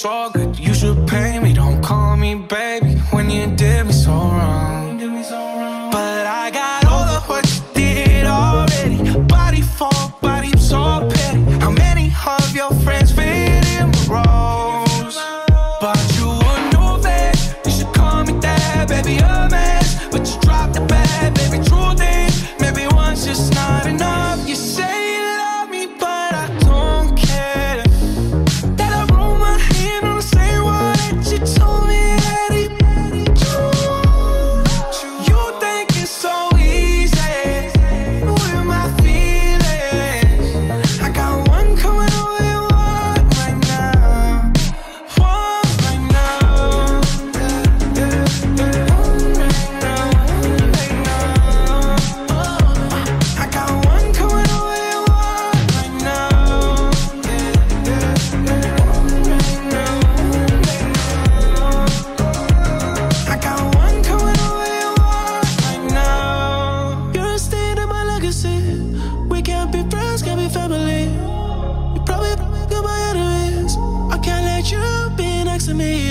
Stronger. me.